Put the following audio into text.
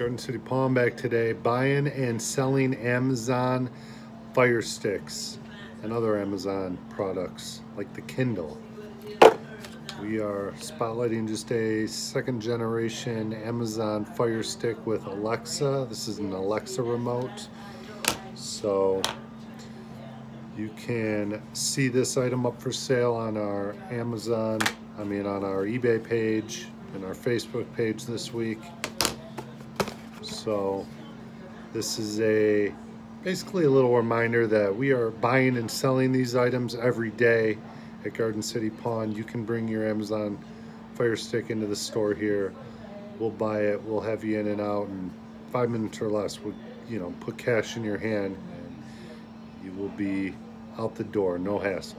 Garden City Pawn Bag today, buying and selling Amazon Fire Sticks and other Amazon products like the Kindle. We are spotlighting just a second generation Amazon Fire Stick with Alexa. This is an Alexa remote. So you can see this item up for sale on our Amazon, I mean on our eBay page and our Facebook page this week. So this is a basically a little reminder that we are buying and selling these items every day at Garden City Pawn. You can bring your Amazon Fire Stick into the store here. We'll buy it. We'll have you in and out in five minutes or less. We'll, you know, put cash in your hand and you will be out the door. No hassle.